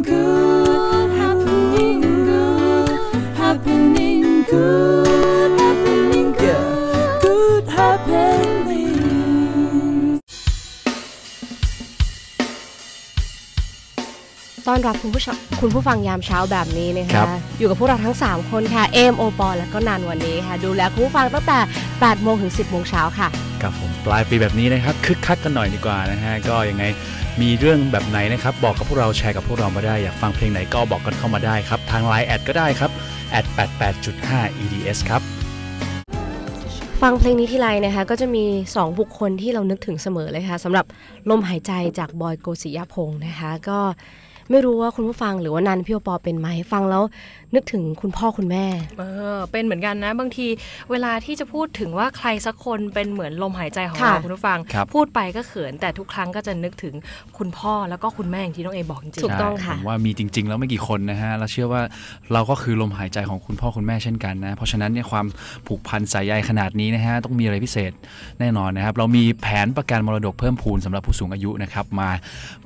good happening good happening good happening good good happening ต้อนรับคุณผู้ชมคุณผู้ฟังยามเช้าแบบนี้นะครัคะ บ อยู่กับพวกเราทั้ง 3 คนค่ะ เอมโอปอลและก็นันวันนี้ค่ะ ดูแลคุณผู้ฟังตั้งแต่ 8 โมงถึง 10 โมงเช้าค่ะ กับผมปลายปีแบบนี้นะครับคึกคักกันหน่อยดีกว่านะฮะก็ยังไงมีเรื่องแบบไหนนะครับบอกกับพวกเราแชร์กับพวกเรามาได้อยากฟังเพลงไหนก็บอกกันเข้ามาได้ครับทางไลน์แอดก็ได้ครับแอด88.5 EDS ครับฟังเพลงนี้ที่ไรนะคะก็จะมี 2 บุคคลที่เรานึกถึงเสมอเลยค่ะสำหรับลมหายใจจากบอยโกศิยพงศ์นะคะ ก็ไม่รู้ว่าคุณผู้ฟังหรือว่านันพี่โอปอเป็นไหมฟังแล้ว นึกถึงคุณพ่อคุณแม่เออเป็นเหมือนกันนะ บางทีเวลาที่จะพูดถึงว่าใครสักคนเป็นเหมือนลมหายใจของค่ะเราคุณผู้ฟังครับพูดไปก็เขินแต่ทุกครั้งก็จะนึกถึงคุณพ่อแล้วก็คุณแม่อย่างที่น้องเอบอกจริงถูกๆต้องค่ะผมว่ามีจริง ๆ แล้วไม่กี่คนนะฮะแล้วเชื่อว่าเราก็คือลมหายใจของคุณพ่อคุณแม่เช่นกันนะ เพราะฉะนั้นเนี่ยความผูกพันสายใยขนาดนี้นะฮะต้องมีอะไรพิเศษแน่นอนนะครับ เรามีแผนประกันมรดกเพิ่มพูนสำหรับผู้สูงอายุนะครับมา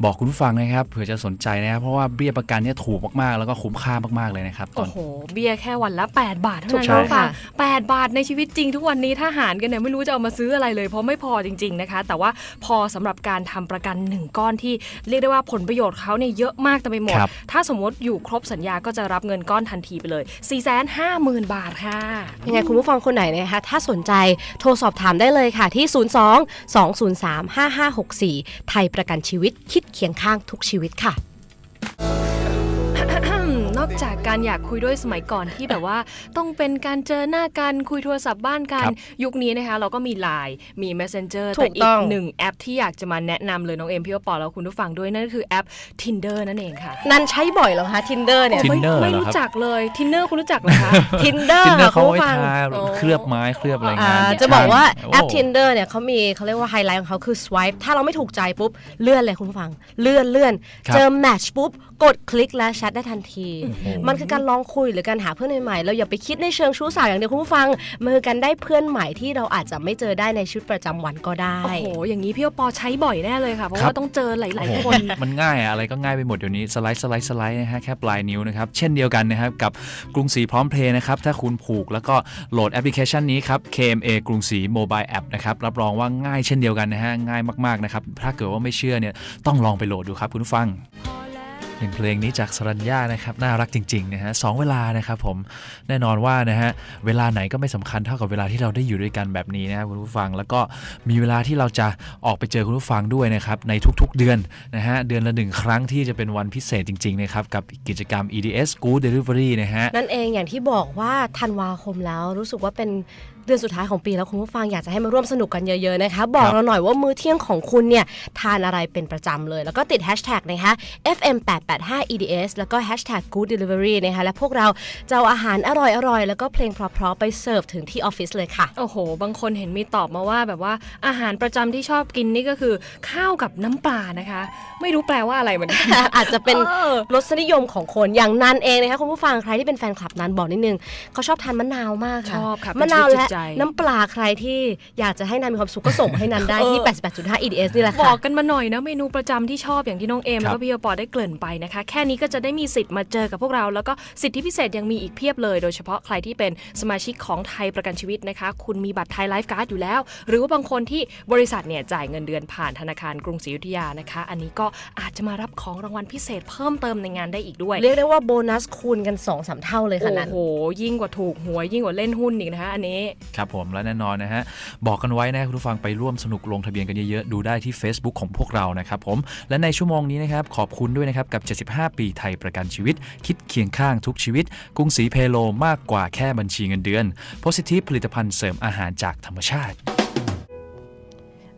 บอกคุณผู้ฟังนะครับเผื่อจะสนใจนะครับเพราะว่าเบี้ยประกันเนี่ยถูกมากๆ แล้วก็คุ้มค่ามากๆเลยนะครับตอโอ้นโห เบี้ยแค่วันละ 8 บาทเท่าถูนั้กนต้องน้องฟังค่ะ8บาทในชีวิตจริงทุกวันนี้ถ้าหารกันเนี่ยไม่รู้จะเอามาซื้ออะไรเลย เพราะไม่พอจริง ๆนะคะ แต่ว่าพอสำหรับการทำประกันหนึ่งก้อนที่เรียกได้ว่าผลประโยชน์เขาเนี่ยเยอะมากแต่ไปหมดครับถ้าสมมติอยู่ครบสัญญาก็จะรับเงินก้อนทันทีไปเลย 4 5 0 0 0 0 บาทค่ะยังไงคุณผู้ฟังคนไหนนะคะถ้าสนใจโทรสอบถามได้เลยค่ะที่ 02 203 5564 ไทยประกันชีวิตคิดเคียงข้างทุกชีวิตค่ะ นอกจากการอยากคุยด้วยสมัยก่อนที่แบบว่า ต้องเป็นการเจอหน้ากันคุยโทรศัพท์บ้านกันครับยุคนี้นะคะ เราก็มี Line มี Messenger ถูแต่กอีต้กองหนึ่งแอปที่อยากจะมาแนะนำเลยน้องเอ็มพี่ว่าปอแล้วคุณผู้ฟังด้วยนั่นก็คือแอป Tinder นั่นเองค่ะ นันใช้บ่อยเหรอคะ Tinder เนี่ย Tinder ไม่ไม่เหรอรู้ครับจักเลย Tinder คุณรู้จักเหรอคะ Tinder ทินเนอค่ะร์เขาคุณไว้ผู้ฟังทาโอ้เคลือบไม้เคลือบอะไรอ่างานจะบอกว่าโแอป Tinder เนี่ยเขามีเขาเรียกว่าไฮไลท์ของเขาคือ swipe ถ้าเราไม่ถูกใจปุ๊บเลื่อนเลยคุณผู้ฟัง เลื่อนเลื่อนครับเจอ match ปุ๊บกดคลิกและแชทได้ทันที มันคือการลองคุยหรือการหาเพื่อนใหม่ๆเราอย่าไปคิดในเชิงชู้สาวอย่างเดียวคุณผู้ฟังมันคือการได้เพื่อนใหม่ที่เราอาจจะไม่เจอได้ในชีวิตประจำวันก็ได้โอ้โหอย่างนี้พี่ว่าปอใช้บ่อยแน่เลยค่ะเพราะครับว่าต้องเจอหลายโอ้โหๆคนมันง่ายอะอะไรก็ง่ายไปหมดเดี๋ยวนี้ slide slide slide นะฮะแค่ปลายนิ้วนะครับเช่นเดียวกันนะครับกับกรุงศรีพร้อมเพลย์นะครับถ้าคุณผูกแล้วก็โหลดแอปพลิเคชันนี้ครับ KMA กรุงศรี mobile app นะครับรับรองว่าง่ายเช่นเดียวกันนะฮะง่ายมากๆนะครับถ้าเกิดว่าไม่เชื่อเนี่ยต้องลองไปโหลดดูครับคุณผู้ฟัง หนึ่งเพลงนี้จากสรัญญานะครับน่ารักจริงๆนะฮะสองเวลานะครับผมแน่นอนว่านะฮะเวลาไหนก็ไม่สำคัญเท่ากับเวลาที่เราได้อยู่ด้วยกันแบบนี้นะครับคุณผู้ฟังแล้วก็มีเวลาที่เราจะออกไปเจอคุณผู้ฟังด้วยนะครับในทุกๆเดือนนะฮะเดือนละหนึ่งครั้งที่จะเป็นวันพิเศษจริงๆนะครับกับกิจกรรม EDS Good Delivery นะฮะนั่นเองอย่างที่บอกว่าธันวาคมแล้วรู้สึกว่าเป็น เดือนสุดท้ายของปีแล้วคุณผู้ฟังอยากจะให้มาร่วมสนุกกันเยอะๆนะคะ บอกครับเราหน่อยว่ามื้อเที่ยงของคุณเนี่ยทานอะไรเป็นประจำเลย แล้วก็ติดแฮชแท็กนะคะ FM 885 EDS แล้วก็แฮชแท็ก Good Delivery นะคะและพวกเราจะเอาอาหารอร่อยๆ แล้วก็เพลงเพราะๆไปเสิร์ฟถึงที่ออฟฟิศเลยค่ะ โอ้โห บางคนเห็นมีตอบมาว่าแบบว่าอาหารประจำที่ชอบกินนี่ก็คือ ข้าวกับน้ำปลานะคะ ไม่รู้แปลว่าอะไรเหมือนกันอาจจะเป็นเออรสนิยมของคนอย่างนันเองนะคะคุณผู้ฟังใครที่เป็นแฟนคลับนันบอกนิดนึงเขาชอบทานมะนาวมากค่ะชอบค่ะเป็นมะนาวชีวิตจิและตใจน้ำปลาใครที่อยากจะให้นันมีความสุขก็ส่งมาให้นันได้ที่เออ88.5 EDS นี่แหละบค่ะอกกันมาหน่อยนะเมนูประจำที่ชอบอย่างที่น้องเอมครัแล้วบก็พี่โอปอได้เกริ่นไปนะคะ แค่นี้ก็จะได้มีสิทธิ์มาเจอกับพวกเรา แล้วก็สิทธิพิเศษยังมีอีกเพียบเลย โดยเฉพาะใครที่เป็นสมาชิกของไทยประกันชีวิตนะคะ คุณมีบัตรไทยไลฟ์การ์ดอยู่แล้ว หรือว่าบางคนที่บริษัทเนี่ยจ่ายเงินเดือนผ่านธนาคารกรุงศรีอยุธยานะคะ อันนี้ก็อาจจะมารับของรางวัลพิเศษเพิ่มเติมในงานได้อีกด้วย เรียกได้ว่าโบนัสคูณกัน2-3เท่าเลยค่ะโอ้นันโหยิ่งกว่าถูกหวยยิ่งกว่าเล่นหุ้นอีกนะคะอันนี้ครับผมและแน่นอนนะฮะบอกกันไว้นะคุณผู้ฟังไปร่วมสนุกลงทะเบียนกันเยอะๆ ดูได้ที่ Facebook ของพวกเรานะครับผม และในชั่วโมงนี้นะครับ ขอบคุณด้วยนะครับกับ 75 ปีไทยประกันชีวิต คิดเคียงข้างทุกชีวิต กรุงศรีเพโลมากกว่าแค่บัญชีเงินเดือน Positive ผลิตภัณฑ์เสริมอาหารจากธรรมชาติ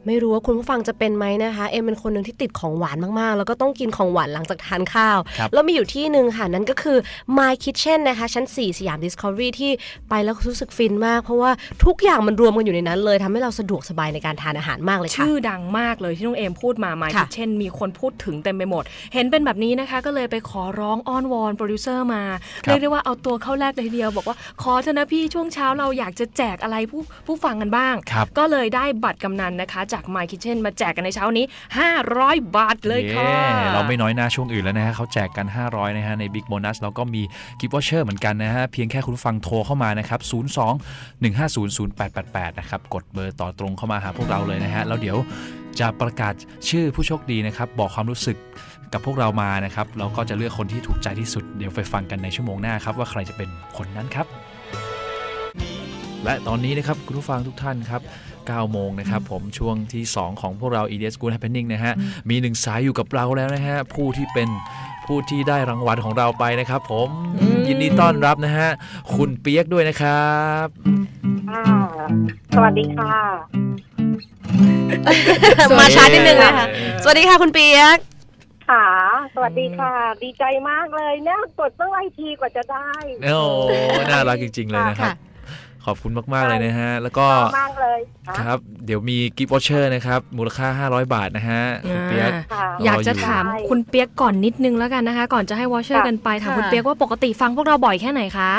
ไม่รู้ว่าคุณผู้ฟังจะเป็นไหมนะคะ เอ็มเป็นคนหนึ่งที่ติดของหวานมาก ๆ แล้วก็ต้องกินของหวานหลังจากทานข้าวครับแล้วมีอยู่ที่หนึ่งค่ะ นั่นก็คือ My Kitchen นะคะ ชั้น 4 สยาม Discovery ที่ไปแล้วรู้สึกฟินมาก เพราะว่าทุกอย่างมันรวมกันอยู่ในนั้นเลยทำให้เราสะดวกสบายในการทานอาหารมากเลยค่ะ ชื่อดังมากเลยที่น้องเอมพูดมามาค่ะเช่นมีคนพูดถึงเต็มไปหมด เห็นเป็นแบบนี้นะคะ ก็เลยไปขอร้องอ้อนวอนโปรดิวเซอร์มาครับเรียกได้ว่าเอาตัวเข้าแลกเลยทีเดียวบอกว่าขอเถอะนะพี่ช่วงเช้าเราอยากจะแจกอะไรคุณผู้ฟังกันบ้างครับก็เลยได้บัตรกำนัลนะคะจากจาก My Kitchen มาแจกกันในเช้านี้ 500 บาทเลยค่ะย้เราไม่น้อยหน้าช่วงอื่นแล้วนะฮะเขาแจกกัน 500 นะฮะ ใน Big Bonus แล้วก็มี gift voucher เหมือนกันนะฮะ เพียงแค่คุณผู้ฟังโทรเข้ามานะครับ 02 150 0888 นะครับ กดเบอร์ต่อตรงเข้ามาหาพวกเราเลยนะฮะ แล้วเดี๋ยวจะประกาศชื่อผู้โชคดีนะครับ บอกความรู้สึกกับพวกเรามานะครับเราก็จะเลือกคนที่ถูกใจที่สุดเดี๋ยวไปฟังกันในชั่วโมงหน้าครับ ว่าใครจะเป็นคนนั้นครับ และตอนนี้นะครับคุณผู้ฟังทุกท่านครับ 9 โมงนะครับ ผมช่วงที่ 2 ของพวกเรา EDS Good Happening นะฮะ มีหนึ่งสายอยู่กับเราแล้วนะฮะ ผู้ที่เป็นผู้ที่ได้รางวัลของเราไปนะครับ ผมอืมยินดีต้อนรับนะฮะ คุณเปียกด้วยนะครับค่ะสวัสดีค่ะ มาช้านิดนึงนะคะสวัสดีค่ะคุณเปียกค่ะสวัสดีค่ะ ดีใจมากเลยเนี่ยกดตั้งไอทีกว่าจะได้โอ้น่ารักจริง ๆ เลยนะครับ ขอบคุณมาก ๆ เลยนะฮะ แล้วก็ชอบมากเลยค่ะครับ เดี๋ยวมี gift voucher นะครับ มูลค่า 500 บาทนะฮะคุณเปียกค่ะอยากจะรออยู่ถามคุณเปียกก่อนนิดนึงแล้วกันนะคะ ก่อนจะให้ voucher ค่ะกันไปถามค่ะคุณเปียกว่าปกติฟังพวกเราบ่อยแค่ไหนคะ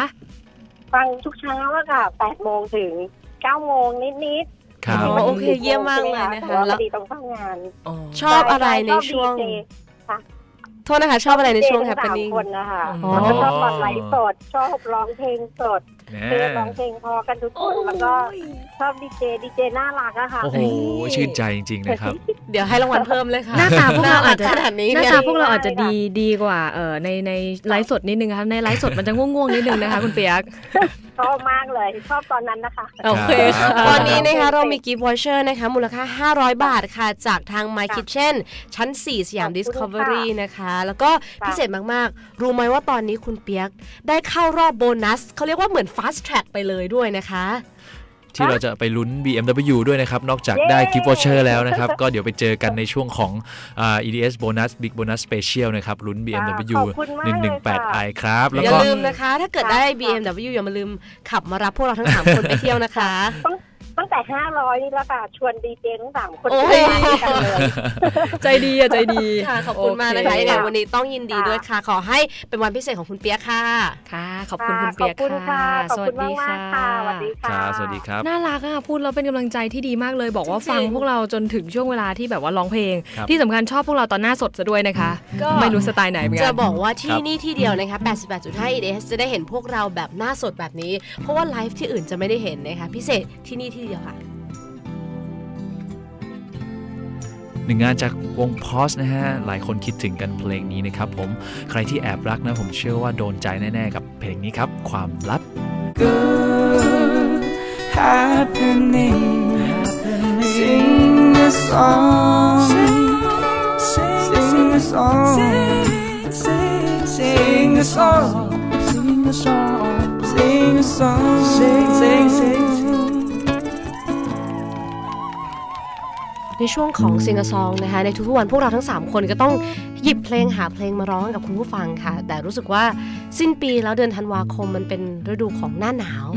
ฟังทุกเช้าอะค่ะ8โมงถึง9โมงนิดคๆรับอ๋อโอเคเยี่ยมมากเลยนะคะแต่ว่าแล้พวอดีต้องเข้างานชอบอะไรในช่วงชอบดีเจโทษนะคะ ชอบอะไรในช่วงดีแฮเจปทั้ปี้งสามคนนะคะอ๋อแล้วก็ชอบฟังไลฟ์สดชอบร้องเพลงสด แหเพลงร้มองเพลงพอกันทุกคนแล้วก็ชอบดีเจดีเจน่ารักอะค่ะ โอ้โหชื่นใจจริง ๆ นะครับ เดี๋ยวให้รางวัลเพิ่มเลยค่ะ หน้าตาพวกเราอาจจะขนาดนี้หน้าเนี่ยตาพวกเราอาจจะดีดีกว่าเออในในไลฟ์สดนิดนึงนะคะในไลฟ์สดมันจะง่วงๆนิดนึงนะคะคุณเปียกชอบมากเลยชอบตอนนั้นนะคะ โอเคครัค่ะบตอนนี้นะคะเรามีกิฟต์วอเชอร์นะคะ มูลค่า 500 บาทค่ะ จากทาง My ค่ะ Kitchen ชั้น 4 สยามขอบคุณ Discovery ค่ะนะคะ แล้วก็ค่ะพิเศษมากๆ รู้ไหมว่าตอนนี้คุณเปียกได้เข้ารอบโบนัสเขาเรียกว่าเหมือน fast track ไปเลยด้วยนะคะ ที่เราจะไปลุ้น BMW ด้วยนะครับ นอกจากได้ gift voucher แล้วนะครับ ก็เดี๋ยวไปเจอกันในช่วงของอ่า EDS Bonus Big Bonus Special นะครับ ลุ้น BMW ขอบคุณมากเลยค่ะ 118i ครับ แล้วอย่าก็ลืมนะคะ ถ้าเกิดได้ BMW อย่ามาลืมขับมารับพวกเราทั้ง 3 คนไปเที่ยวนะคะ ตั้งแต่500นี่แล้วค่ะ ชวนดีเจทั้งสามคนโอ้ยไปด้วยกันเลย ใจดีอะใจดีค่ะขอบคุณมากนะคะโอยังเคไงวันนี้ต้องยินดีด้วยค่ะ ขอให้เป็นวันพิเศษของคุณเปียกค่ะ ค่ะ ขอบคุณคุณขเปีอยบกคุณค่ะค่ะขอบสวัคุสณดีมากค่ะมากๆค่ะ สวัสดีคค่ะรับสวัสดีครับ น่ารักอะพูดแล้วเป็นกำลังใจที่ดีมากเลยบอกว่าฟังจริงๆพวกเราจนถึงช่วงเวลาที่แบบว่าร้องเพลงครับที่สำคัญชอบพวกเราตอนหน้าสดซะด้วยนะคะก็ไม่รู้สไตล์ไหนเหมือนกัจะนบอกว่าที่ครับนี่ที่เดียวนะคะ88.5 EDS จะได้เห็นพวกเราแบบหน้าสดแบบนี้ เพราะว่าไลฟ์ที่อื่นจะไม่ได้เห็นนะคะพิเศษที่นี่ที่เดียวค่ะหนึ่งงานจากวงพอสนะฮะ หลายคนคิดถึงกันเพลงนี้นะครับผม ใครที่แอบรักนะผมเชื่อว่าโดนใจแน่ ๆ กับเพลงนี้ครับ ความลับ good happening. Sing a song. Sing a song. Sing a song. Sing a song. Sing a song. Sing, sing, sing. ในช่วงของซิง a ซองนะคะในทุกๆวันพวกเราทั้ง 3 คนก็ต้องหยิบเพลงหาเพลงมาร้องให้กับคุณผู้ฟังค่ะ แต่รู้สึกว่าสิ้นปีแล้วเดือนธันวาคมมันเป็นฤดูของหน้าหนาว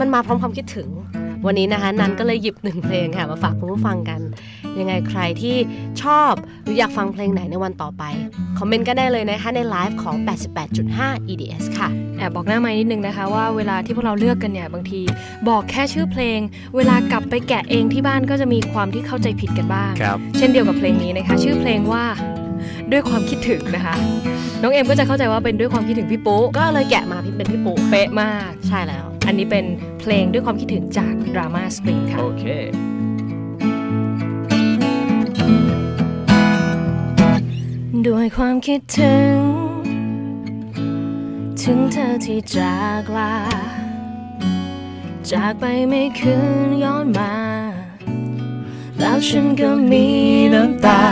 มันมาพร้อมความคิดถึง วันนี้นะคะนันก็เลยหยิบหนึ่งเพลงค่ะมาฝากคุณผู้ฟังกัน ยังไงใครที่ชอบหรืออยากฟังเพลงไหนในวันต่อไป คอมเมนต์ก็ได้เลยนะคะในไลฟ์ของ 88.5 EDS ค่ะ แอบบอกหน้าไม้นิดนึงนะคะว่าเวลาที่พวกเราเลือกกันเนี่ยบางที บอกแค่ชื่อเพลง เวลากลับไปแกะเองที่บ้านก็จะมีความที่เข้าใจผิดกันบ้างครับเช่นเดียวกับเพลงนี้นะคะ ชื่อเพลงว่าด้วยความคิดถึงนะคะ น้องเอ็มก็จะเข้าใจว่าเป็นด้วยความคิดถึงพี่ปุ๊ก็เลยแกะมาเป็นพี่ปุ๊เป๊ะมาก ใช่แล้ว อันนี้เป็นเพลงด้วยความคิดถึงจากดราม่าสปริงค่ะ โอเค ด้วยความคิดถึง ถึงเธอที่จากลา จากไปไม่คืนย้อนมา แล้วฉันก็มีน้ำตา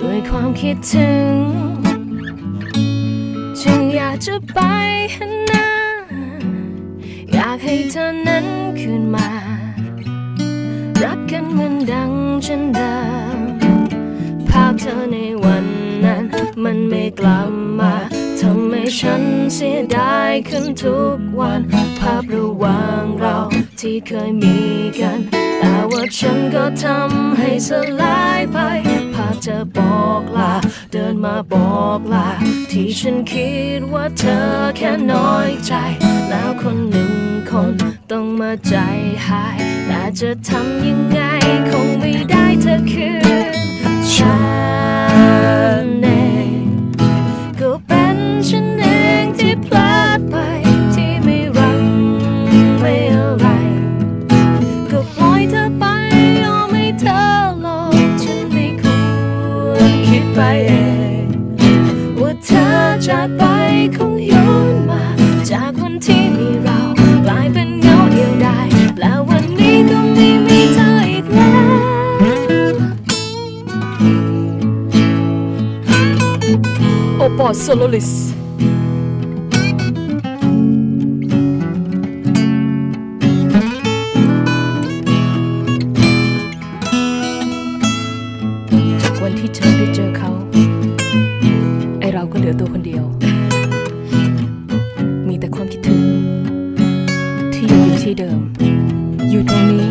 ด้วยความคิดถึง จึงอยากจะไปหาหน้า อยากให้เธอนั้นคืนมา รักกันเหมือนดังฉันเดิม ธอในวันนั้น มันไม่กลับมาทำให้ฉันเสียดายขึ้นทุกวัน ภาพระหว่างเราที่เคยมีกัน แต่ว่าฉันก็ทำให้สลายไป ภาพเธอบอกลา เดินมาบอกลา ที่ฉันคิดว่าเธอแค่น้อยใจ แล้วคนหนึ่งคนต้องมาใจหาย แต่จะทำยังไงคงไม่ได้เธอคือ ง โอปอโซโลลิสจากวันที่เธอได้เจอเขา ไอเราก็เหลือตัวคนเดียว มีแต่ความคิดถึง ที่ยังอยู่ที่เดิม อยู่ตรงนี้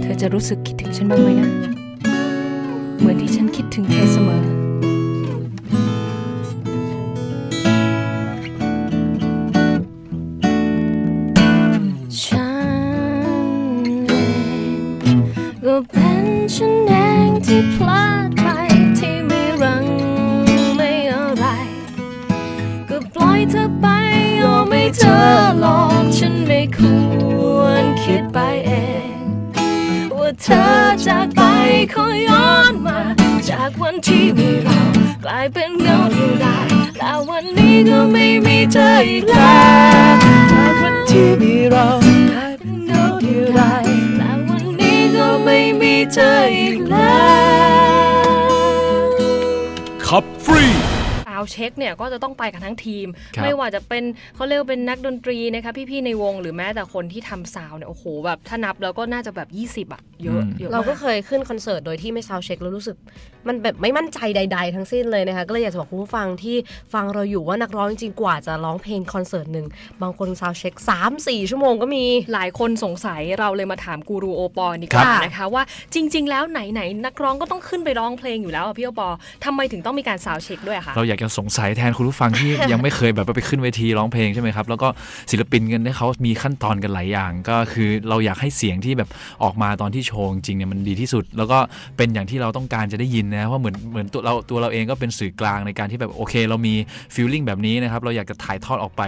เธอจะรู้สึกคิดถึงฉันบ้างไหมนะ ถึงเธอเสมอ ฉันเองก็เป็นฉันเองที่พลาดไปที่ไม่รังไม่อะไร ก็ปล่อยเธอไปยอมให้เธอหลอกฉันไม่ควรคิดไปเอง ว่าเธอจากไปขอย้อนม วันที่มีเรา กลายเป็นเงาเดียวดายแล้ววันนี้ก็ไม่มีเธออีกแล้วจากวันที่มีเรากลายเป็นเงาเดียวดายแล้ววันนี้ก็ไม่มีเธออีกแล้วขับฟรีซาวด์เช็คเนี่ยก็จะต้องไปกันทั้งทีม ครับไม่ว่าจะเป็นเขาเรียกว่าเป็นนักดนตรีนะคะพี่ๆในวงหรือแม้แต่คนที่ทำซาวด์เนี่ยโอ้โหแบบถ้านับแล้วก็น่าจะแบบ 20อะเยอะเยอะเราก็มเคยขึ้นคอนเสิร์ตโดยที่ไม่ซาวด์เช็คแล้วรู้สึกมันแบบไม่มั่นใจใด ๆ ทั้งสิ้นเลยนะคะก็เลยอยากจะบอกคุณผู้ฟังที่ฟังเราอยู่ว่านักร้องจริงๆกว่าจะร้องเพลงคอนเสิร์ตหนึ่งบางคนซาวเช็ค3-4 ชั่วโมงก็มีหลายคนสงสัยเราเลยมาถามกูรูโอปอดีกครัว่าบนะคะว่าจริง ๆ แล้วไหนๆนักร้องก็ต้องขึ้นไปร้องเพลงอยู่แล้วอะพี่โอปอทำไมถึงต้องมีการซาวเช็คด้วยคะเราอยากจะสงสัยแทนคุณผู้ฟังที่ยังไม่เคยแบบไปขึ้นเวทีร้องเพลงใช่ไหมครับแล้วก็ศิลปินกันเนี่ยเขามีขั้นตอนกันหลายอย่าง ก็คือเราอยากให้เสียงที่แบบออกมาตอนที่โชว์จริงเนี่ยมันดีที่สุด แล้วก็เป็นอย่างที่เราต้องการจะได้ยินนะเพราะเหมือนเหมือนตัวเราตัวเราเองก็เป็นสื่อกลางในการที่แบบโอเค เรามีฟีลลิ่งแบบนี้นะครับเราอยากจะถ่ายทอดออกไป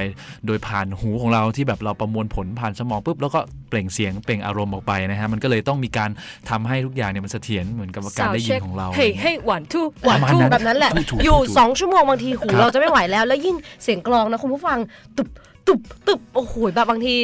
โดยผ่านหูของเราที่แบบเราประมวลผลผ่านสมองปุ๊บแล้วก็เปล่งเสียงเปล่งอารมณ์ออกไปนะฮะมันก็เลยต้องมีการทำให้ทุกอย่างเนี่ยมันเสถียรเหมือนกับการได้ยินของเราเฮ้ยเฮ้ยหวานทู่หปวานระมาณทู่นั้นแบบนั้นแหละถูกๆอยู่ถูกๆ2ชั่วโมงบางทีหูครับเราจะไม่ไหวแล้ว แล้วยิ่งเสียงกลองนะคุณผู้ฟังตุบตุบตุบโอ้โหแบบบางที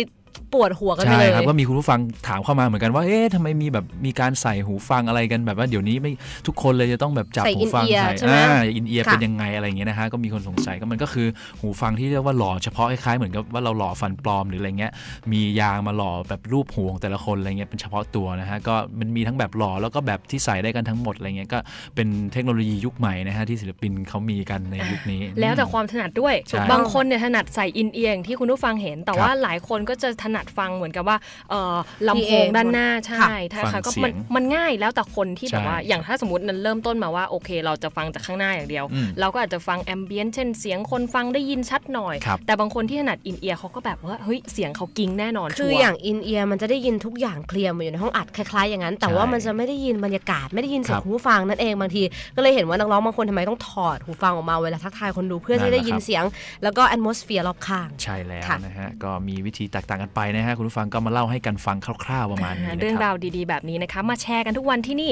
ปวดหัวกันไปใช่เลยครับก็มีคุณผู้ฟังถามเข้ามาเหมือนกันว่าเอ๊ะทำไมมีแบบมีการใส่หูฟังอะไรกันแบบว่าเดี๋ยวนี้ไม่ทุกคนเลยจะต้องแบบจับใส่หูฟัง in-ear ใส่ใช่ไหมอ่าอินเอียร์ค่ะเป็นยังไงอะไรอย่างเงี้ยนะฮะก็มีคนสงสัยก็มันก็คือหูฟังที่เรียกว่าหล่อเฉพาะคล้ายๆเหมือนกับว่าเราหล่อฟันปลอมหรืออะไรเงี้ยมียางมาหล่อแบบรูปหูของแต่ละคนอะไรเงี้ยเป็นเฉพาะตัวนะฮะก็มันมีทั้งแบบหล่อแล้วก็แบบที่ใส่ได้กันทั้งหมดอะไรเงี้ยก็เป็นเทคโนโลยียุคใหม่นะฮะที่ศิลปินเขามีกันในยุคนี้ แล้วแต่ความถนัดด้วยใช่บางคนเนี่ยถนัดใส่ in-ear อย่างที่คุณผู้ฟังเห็น แต่ครับว่าหลายคนก็จะถนัดฟังเหมือนกับว่าเอ่อลำโพง PA ด้านหน้าใช่ค่ะถ้าฟัค่ะก็เสียงมันมันง่ายแล้วแต่คนที่แบบว่าใช่อย่างถ้าสมมตินั้นเริ่มต้นมาว่าโอเค เราจะฟังจากข้างหน้าอย่างเดียวอืมเราก็อาจจะฟัง ambience เช่นเสียงคนฟังได้ยินชัดหน่อยครับแต่บางคนที่ถนัด in-ear เขาก็แบบว่าเฮ้ยเสียงเขากิ้งแน่นอนคือชัวร์อย่าง in-ear มันจะได้ยินทุกอย่างเคลียร์มาอยู่ในห้องอัดคล้ายๆอย่างนั้น แต่ใช่ว่ามันจะไม่ได้ยินบรรยากาศไม่ได้ยินเสียครังบคุณผู้ฟังนั่นเองบางที ก็เลยเห็นว่านักร้องบางคนทำไมต้องถอดหูฟังออกมาเวลาทักทายคนดูเพื่อนั่ที่นแหละได้ยินครับเสียง แล้วก็ atmosphere รอบข้างใช่แล้วค่ะนะฮะก็มีวิธีแตกต่างกันไปนะฮะคุณผู้ฟังก็มาเล่าให้กันฟังคร่าวๆประมาณนี้อ่านะเรื่องครารับวดีๆ แบบนี้นะคะ มาแชร์กันทุกวันที่นี่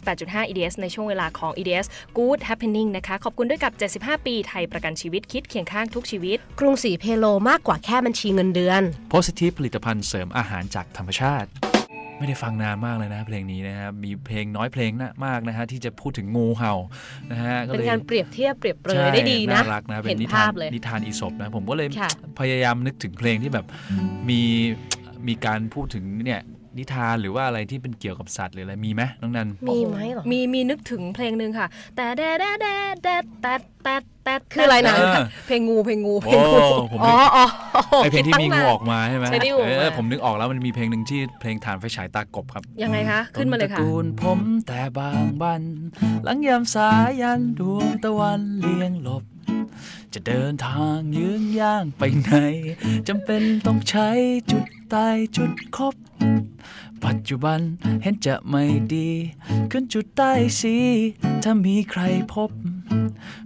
88.5 EDS ในช่วงเวลาของ EDS Good Happening นะคะ ขอบคุณด้วยกับ 75 ปีไทยประกันชีวิตคิดเคียงข้างทุกชีวิต กรุงศรีเพโลมากกว่าแค่บัญชีเงินเดือน Positive ผลิตภัณฑ์เสริมอาหารจากธรรมชาติ ไม่ได้ฟังนานมากเลยนะเพลงนี้นะครับมีเพลงน้อยเพลงนะมากนะฮะที่จะพูดถึงงูเห่านะฮะก็เป็นเลยการเปรียบเทียบเปรียบเปรยใช่ได้ดีนะน่ารักนะเป็เห็นนนิทาภานพเลยนิทานอีสปนะผมก็เลยค่ะพยายามนึกถึงเพลงที่แบบมีมีการพูดถึงเนี่ย นิทานหรือว่าอะไรที่เป็นเกี่ยวกับสัตว์หรืออะไรมีไหมน้องนันมีไหมเหรอมีมีนึกถึงเพลงหนึ่งค่ะ แต่แดดแดดแดดแดดแดดแดดแดดคืออะไรนะเออเพลงงูเพลงงูเพลโอ้งงูผมอ๋นึอกอ๋อไอเพลงที่มีคิดตั้งูนานออกมาใช่ไหมใช่ที่งูออกมาเออผมนึกออกแล้วมันมีเพลงหนึ่งที่เพลงฐานไฟฉายตากบครับ ยังไงคะขึ้นมาเลยค่ะตรกูลผมแต่บางบัน หลังยามสายันดวงตะวันเลียงหลบจะเดินทางยืงย่างไปไหนจำเป็นต้องใช้จุดตายจุดคบ ปัจจุบันเห็นจะไม่ดี ขึ้นจุดใต้สี ถ้ามีใครพบ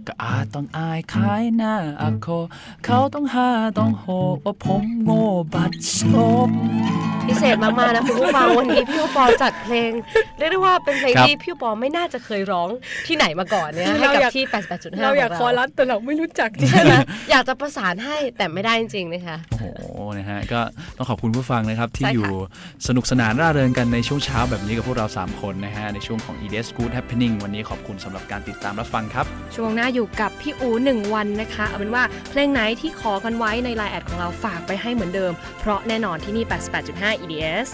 ก็อาจต้องอายขายหน้าอาโค เขาต้องหาต้องโหว่าผมโง่บัดซบพิเศษมากๆนะคุณผู้ฟังวันนี้พี่โอปอจัดเพลง เรียกได้ว่าเป็นเพลงครับที่พี่โอปอไม่น่าจะเคยร้องที่ไหนมาก่อนเนี่ยให้เรากับอยากที่ 88.5เราอยากขงคอรัสแต่เราไม่รู้จักจริงใช่ไหมอยากจะประสานให้แต่ไม่ได้จริงๆนะคะโอ้โหนะฮะก็ต้องขอบคุณผู้ฟังนะครับที่ใช่ค่ะอยู่สนุกสนานร่าเริงกันในช่วงเช้าแบบนี้กับพวกเรา 3 คนนะฮะ ในช่วงของ EDS Good Happening วันนี้ขอบคุณสำหรับการติดตามรับฟังครับ ช่วงหน้าอยู่กับพี่อูหนึ่งวันนะคะ เอาเป็นว่าเพลงไหนที่ขอกันไว้ในไลน์แอดของเราฝากไปให้เหมือนเดิม เพราะแน่นอนที่นี่ 88.5 EDS